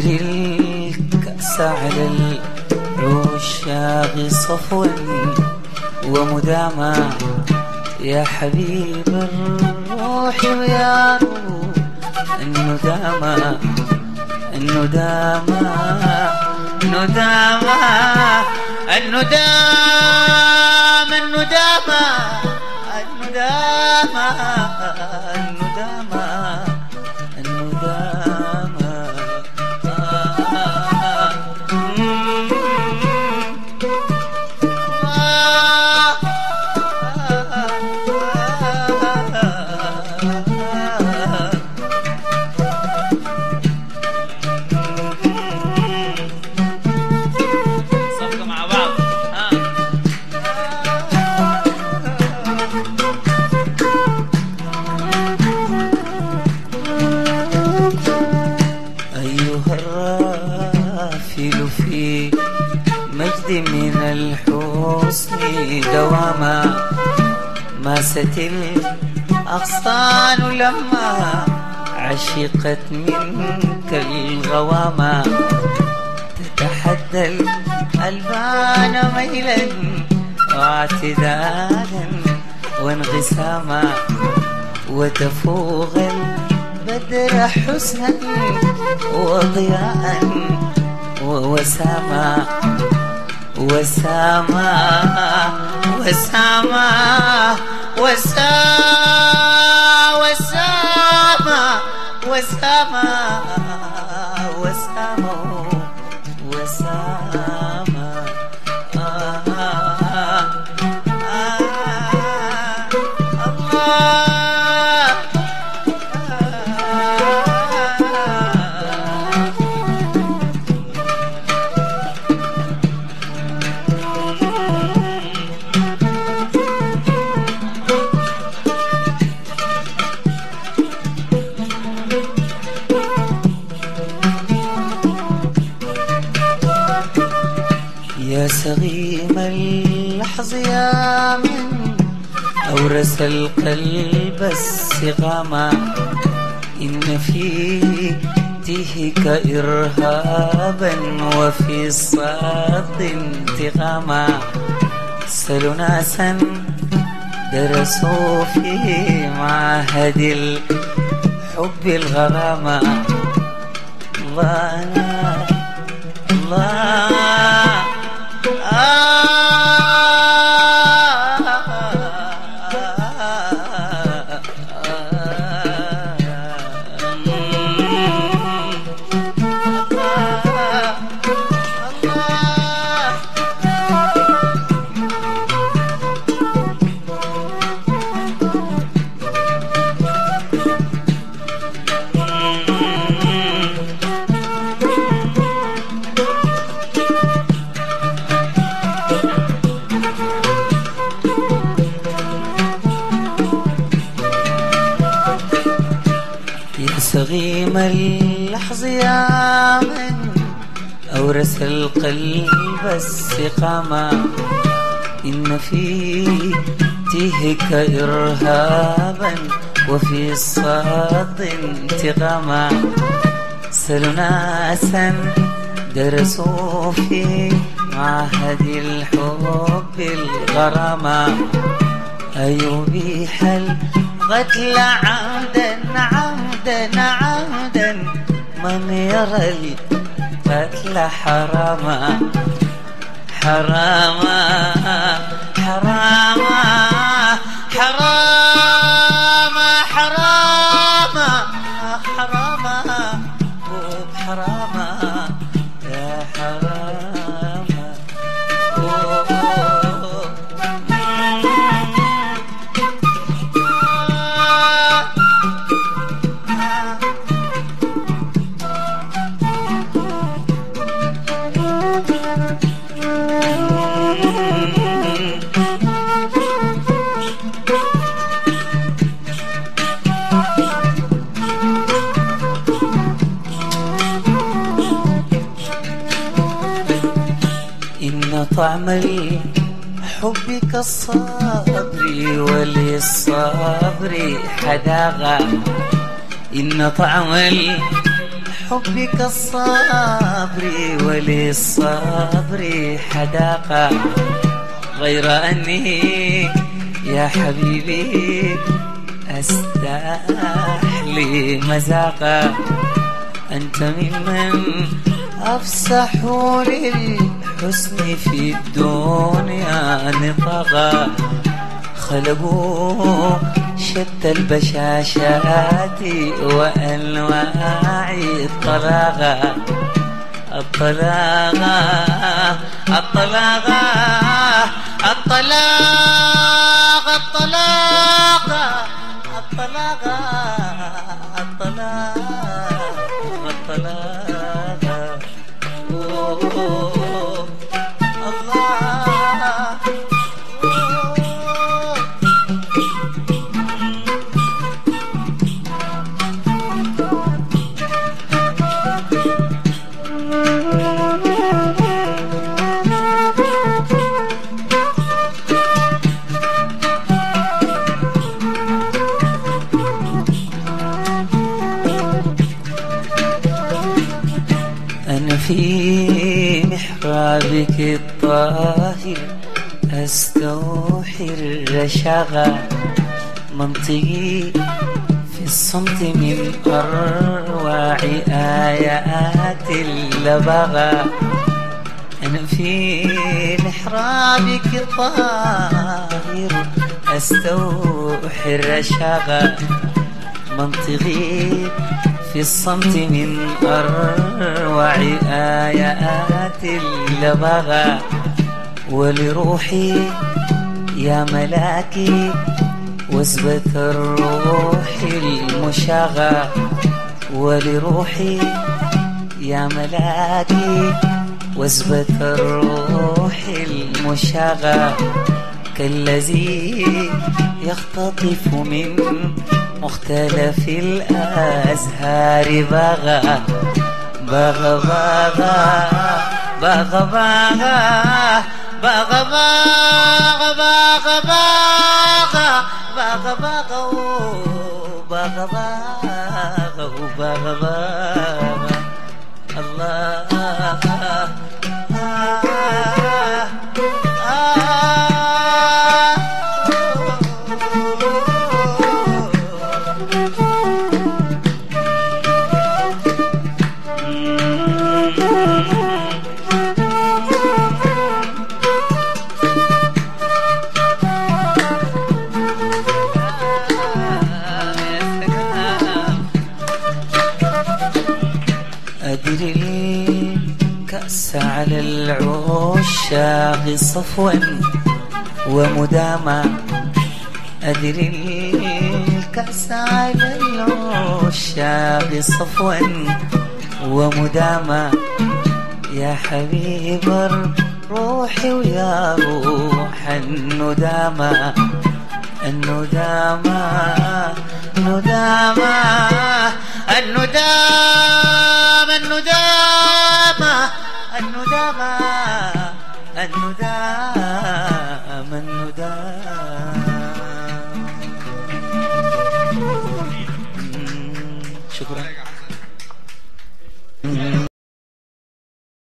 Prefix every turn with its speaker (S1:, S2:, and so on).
S1: ليس على العشاق صفوا ومداما يا حبيب الروح ويا روح الندامة الندامة ندامة الندامة الندامة الندامة الندامة الندامة. في مجد من الحسن دواما. ماست الأغصان لما عشقت منك الغواما. تتحدى الألبان ميلا واعتدالا وانقساما. وتفوق البدر حسنا وضياء ووساما وساما وساما وسا وساما وساما وساما وساما آه يا من أورث القلب السغاما إن في تهك إرهابا وفي الصاد انتقاما سل ناسا درسوا في معهد الحب الغرامة الله اللحظ يا من أورث القلب السقاما إن في تهك إرهابا وفي الصاد انتقاما سل ناسا درسوا في معهد الحب الغرامة أيبيح القتل عمدا عمدا عمدا من يرى القتل حراما حراما حراما. طعم الحب كالصبر وللصبر حداغة إن طعم حبك الصبر وللصبر حداقة غير أني يا حبيبي أستحلي مذاقا أنت ممن أفسح للحسن في الدنيا نطقا خلقوا شتى البشاشات وأنواع الطلاغة. الطلاغة الطلاغة الطلاق في محرابك الطاهر أستوحي الرشاقة منطقي في الصمت من أروع آيات اللبغة أنا في محرابك الطاهر أستوحي الرشاقة منطقي في الصمت من أروع آيات اللبغة ولروحي يا ملاكي وزبة الروح المشاغة ولروحي يا ملاكي وزبة الروح المشاغة كالذي يختطف من مختلف الأزهار بغى بغى بغى بغى بغى بغى بغى بغى أدري الكأس على العشاق صفوا ومداما أدري الكأس على العشاق صفوا ومداما يا حبيب الروح ويا روح الندامة. الندامة ندامة الندامة الندامة الندامة الندامة